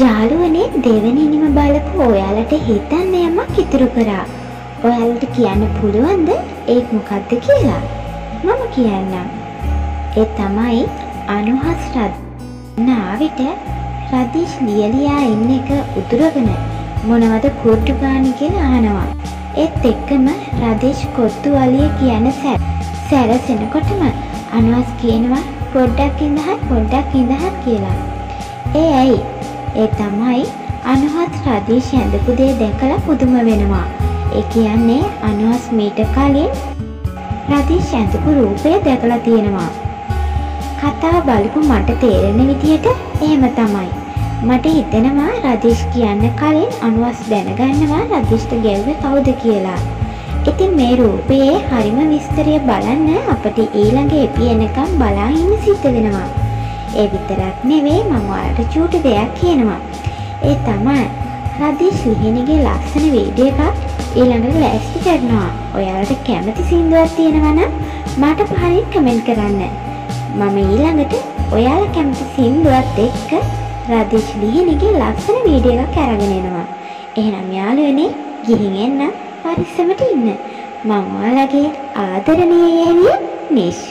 ජාලුවනේ දෙවැනි ඉනිම බලපු ඔයාලට හිතන්න යමක් ඉතුරු කරා. ඔයාලට කියන්න පුළුවන්ද ඒත් මොකක්ද කියලා? මම කියන්නම්. ඒ තමයි අනුහස් රත් නාවිට රදීෂ් ලියලියා ඉන්න එක උදුරගෙන මොනවද කුර්ටු ගානි කියලා අහනවා. ඒත් එක්කම රදීෂ් කොත්තු වලිය කියන සැර සැරසෙනකොටම අනුහස් කියනවා පොඩ්ඩක් ඉඳහත් පොඩ්ඩක් ඉඳහත් කියලා. ඒ ඇයි ඒ තමයි අනුහත් රදීෂ් ඇඳපු දේ දැකලා පුදුම වෙනවා. ඒ කියන්නේ අනුහස් මීට කලින් රදීෂ් ඇඳපු රූපය දැකලා තියෙනවා. කතාව බලපු මට තේරෙන විදිහට එහෙම තමයි. මට හිතෙනවා රදීෂ් කියන්න කලින් අනුවස් දැනගන්නවා රදිෂ්ට ගැව්වේ කවුද කියලා. ඉතින් මේ රූපයේ හරිම විස්තරය බලන්න අපට ඊළඟ එපි එනකම් බලා ඉන්න සිද්ධ වෙනවා. ඒ විතරක් නෙවෙයි මම ඔයාලට චූටි දෙයක් කියනවා. ඒ තමයි රදීෂ් ලිහිණිගේ ලස්සන වීඩියෝ එකක් ඊළඟට ලෑස්ති කරනවා. ඔයාලට කැමති සින්දුවක් තියෙනවා නම් මට පහලින් කමෙන්ට් කරන්න. මම ඊළඟට ඔයාලා කැමති සින්දුවත් එක්ක රදීෂ් ලිහිණිගේ ලස්සන වීඩියෝ එකක් අරගෙන එනවා. එහෙනම් යාළුවනේ ගිහින් එන්න පරිස්සමට ඉන්න. මම ඔයාලගේ ආදරණීය යෙහෙළිය නිෂ්